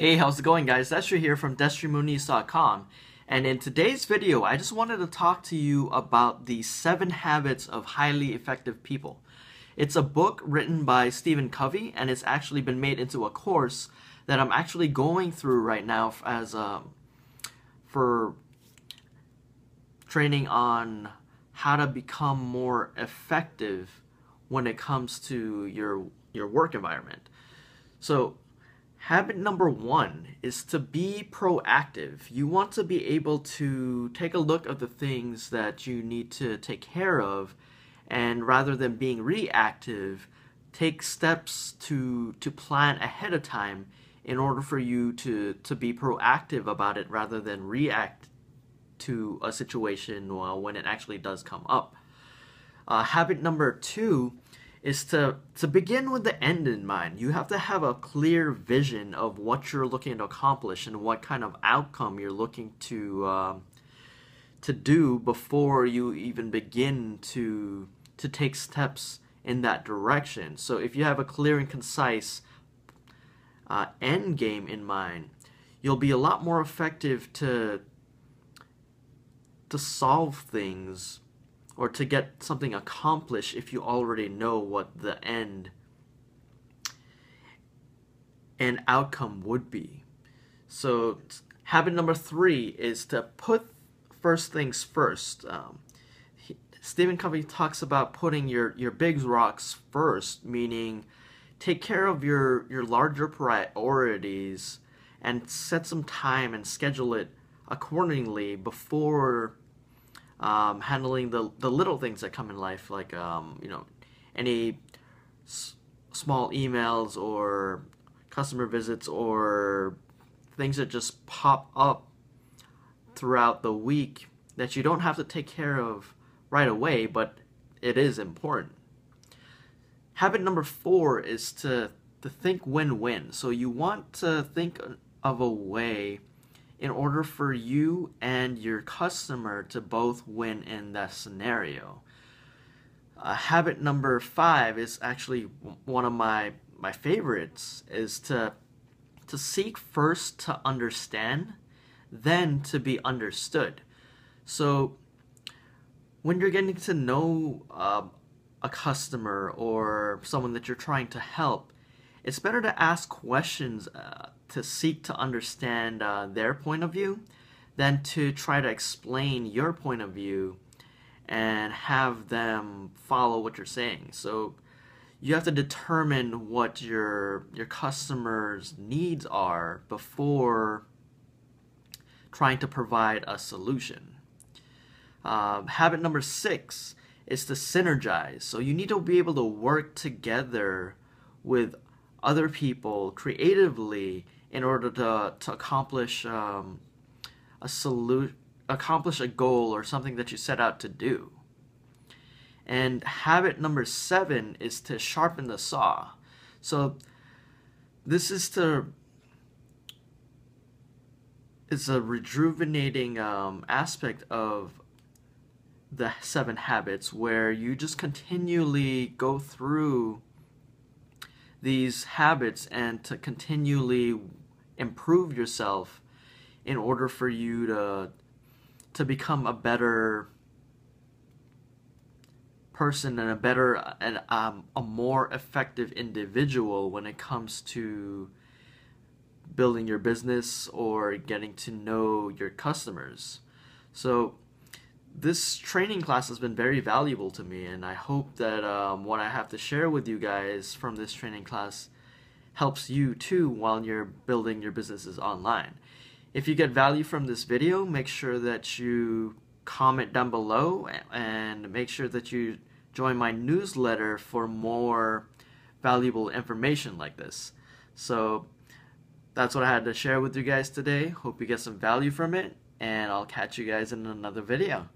Hey, how's it going guys? Destrie here from DestrieMonis.com and in today's video I just wanted to talk to you about the 7 Habits of Highly Effective People. It's a book written by Stephen Covey and it's actually been made into a course that I'm actually going through right now as um, for training on how to become more effective when it comes to your your work environment. So Habit number one is to be proactive. You want to be able to take a look at the things that you need to take care of, and rather than being reactive, take steps to to plan ahead of time in order for you to to be proactive about it rather than react to a situation when it actually does come up. Uh, habit number two is to to begin with the end in mind. You have to have a clear vision of what you're looking to accomplish and what kind of outcome you're looking to um, to do before you even begin to to take steps in that direction. So if you have a clear and concise uh, end game in mind, you'll be a lot more effective to to solve things or to get something accomplished if you already know what the end and outcome would be. So, habit number three is to put first things first. Um, he, Stephen Covey talks about putting your, your big rocks first, meaning take care of your, your larger priorities and set some time and schedule it accordingly before um, handling the the little things that come in life, like um, you know, any s- small emails or customer visits or things that just pop up throughout the week that you don't have to take care of right away, but it is important. Habit number four is to to think win-win. So you want to think of a way in order for you and your customer to both win in that scenario. Uh, habit number five is actually one of my my favorites is to to seek first to understand then to be understood so when you're getting to know uh, a customer or someone that you're trying to help it's better to ask questions uh, to seek to understand uh, their point of view than to try to explain your point of view and have them follow what you're saying. So you have to determine what your your customers' needs are before trying to provide a solution. Um, habit number six is to synergize. So you need to be able to work together with other people creatively in order to, to accomplish um, a salute, accomplish a goal or something that you set out to do. And habit number seven is to sharpen the saw. So this is to it's a rejuvenating um, aspect of the seven habits where you just continually go through these habits and to continually improve yourself in order for you to to become a better person and a better and um, a more effective individual when it comes to building your business or getting to know your customers. So this training class has been very valuable to me, and I hope that um, what I have to share with you guys from this training class helps you too while you're building your businesses online. If you get value from this video, make sure that you comment down below and make sure that you join my newsletter for more valuable information like this. So that's what I had to share with you guys today. Hope you get some value from it, and I'll catch you guys in another video.